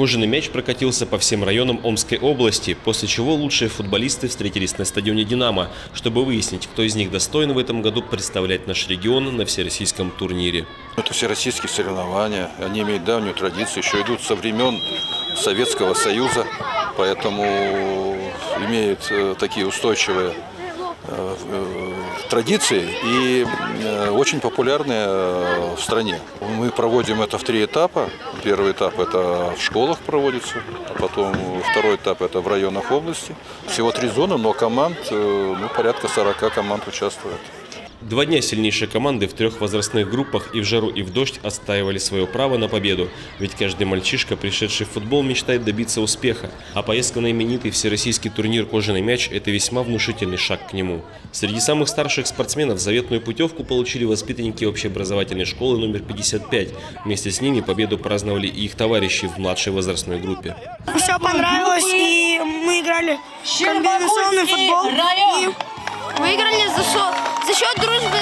Кожаный мяч прокатился по всем районам Омской области, после чего лучшие футболисты встретились на стадионе «Динамо», чтобы выяснить, кто из них достоин в этом году представлять наш регион на всероссийском турнире. Это всероссийские соревнования, они имеют давнюю традицию, еще идут со времен Советского Союза, поэтому имеют э, такие устойчивые традиции и очень популярные в стране. Мы проводим это в три этапа. Первый этап это в школах проводится, а потом второй этап это в районах области. Всего три зоны, но команд, ну, порядка 40 команд участвует. Два дня сильнейшие команды в трех возрастных группах и в жару, и в дождь отстаивали свое право на победу. Ведь каждый мальчишка, пришедший в футбол, мечтает добиться успеха. А поездка на именитый всероссийский турнир «Кожаный мяч» – это весьма внушительный шаг к нему. Среди самых старших спортсменов заветную путевку получили воспитанники общеобразовательной школы номер 55. Вместе с ними победу праздновали и их товарищи в младшей возрастной группе. Все понравилось, и мы играли в комбинационный футбол. И Выиграли за счет, за счет дружбы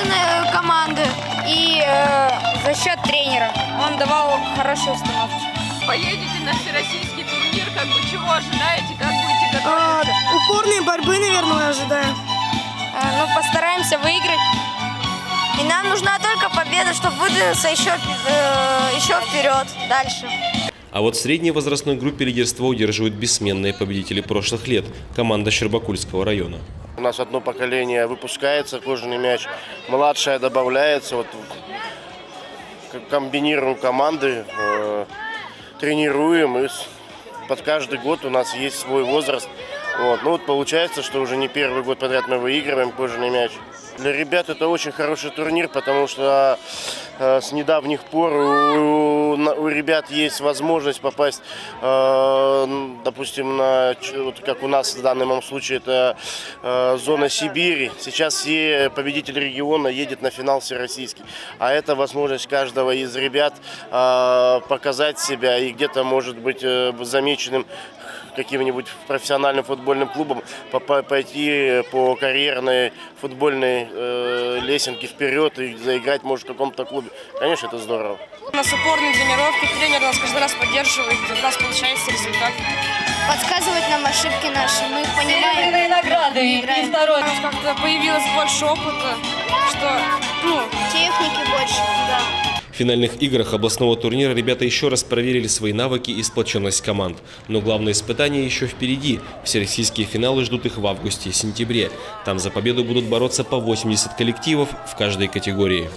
команды и э, за счет тренера. Он давал хорошие установки. Поедете на всероссийский турнир, как бы чего ожидаете, как будете а, готовиться? упорные борьбы, наверное, ожидаем. Э, ну, постараемся выиграть. И нам нужна только победа, чтобы выдвинуться еще, э, еще вперед, дальше. А вот в средней возрастной группе лидерство удерживают бессменные победители прошлых лет – команда Щербакульского района. У нас одно поколение выпускается кожаный мяч, младшая добавляется. Вот комбинируем команды, э, тренируем. И под каждый год у нас есть свой возраст. Вот. Ну вот получается, что уже не первый год подряд мы выигрываем кожаный мяч. Для ребят это очень хороший турнир, потому что э, с недавних пор у, у ребят есть возможность попасть, э, допустим, на, вот как у нас в данном случае, это э, зона Сибири. Сейчас все победители региона едет на финал всероссийский. А это возможность каждого из ребят э, показать себя и где-то, может быть, э, замеченным каким-нибудь профессиональным футбольным клубом, пойти по карьерной футбольной э, лесенке вперед и заиграть, может, в каком-то клубе. Конечно, это здорово. У нас упорные тренировки, тренер нас каждый раз поддерживает, у нас получается результат. Подсказывать нам ошибки наши, мы их понимаем. награды и, второй. У нас как-то появилось больше опыта, что, ну, техники больше, да. В финальных играх областного турнира ребята еще раз проверили свои навыки и сплоченность команд. Но главное испытание еще впереди. Всероссийские финалы ждут их в августе и сентябре. Там за победу будут бороться по 80 коллективов в каждой категории.